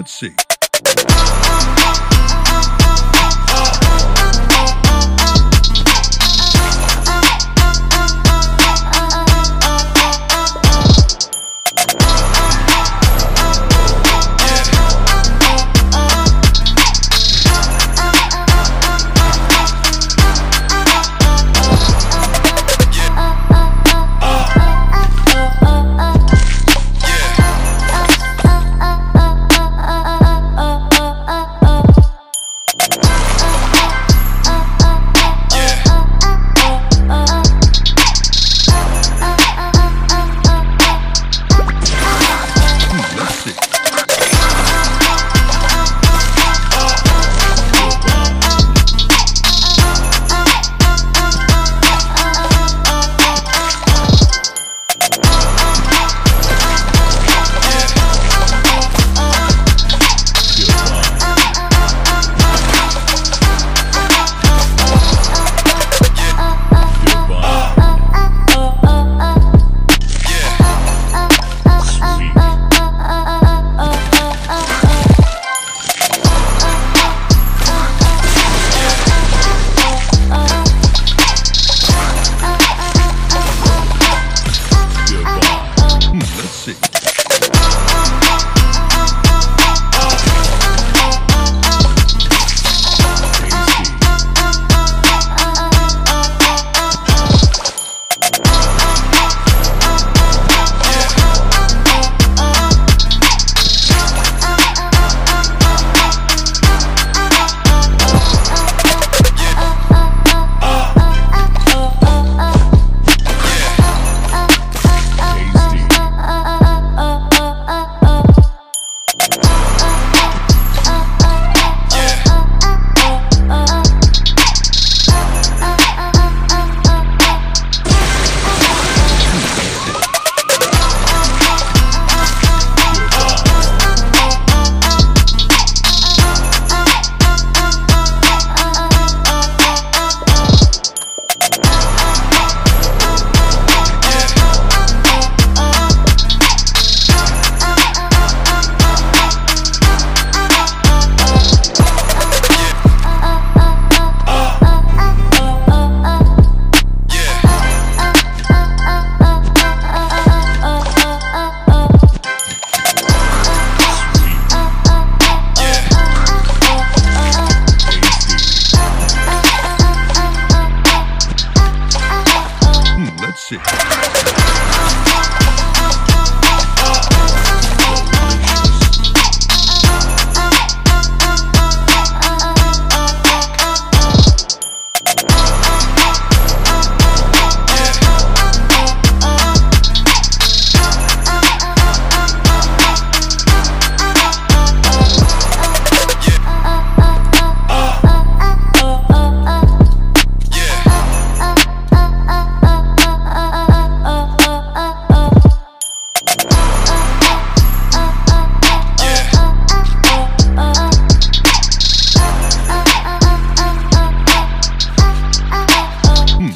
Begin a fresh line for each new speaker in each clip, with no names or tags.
let's see.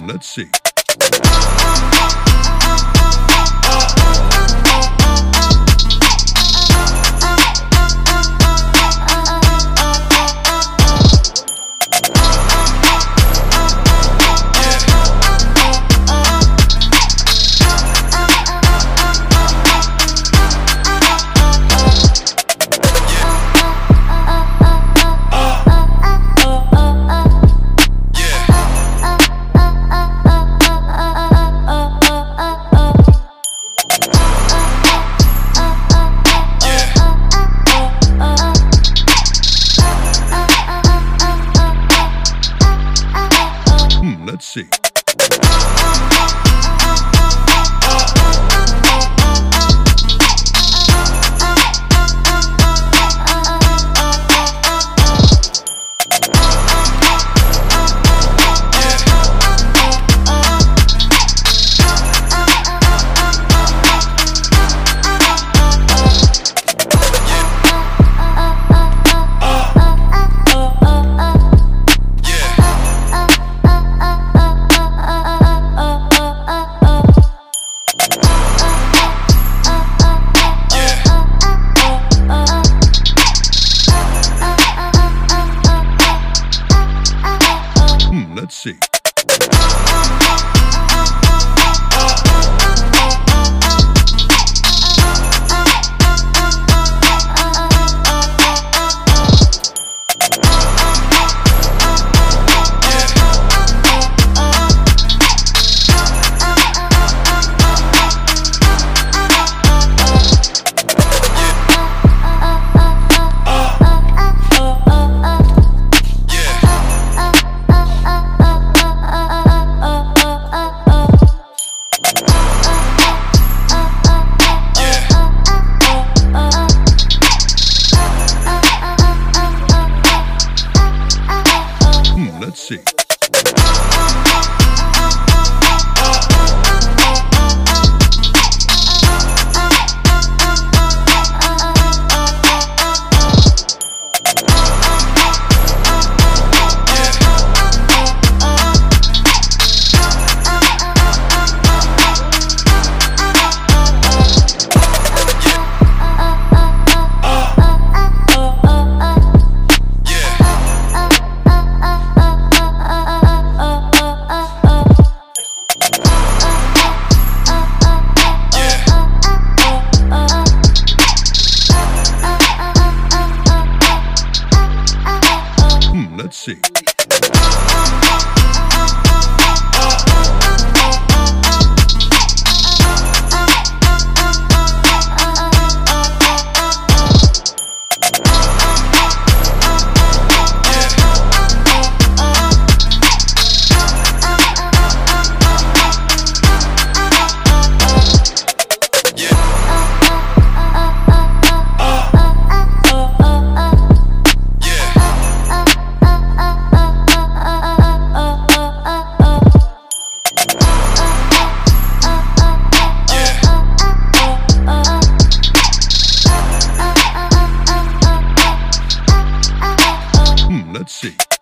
Let's see. Let's see.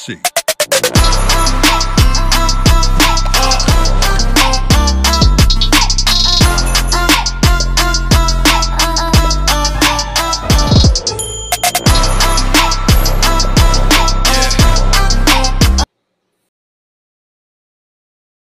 See.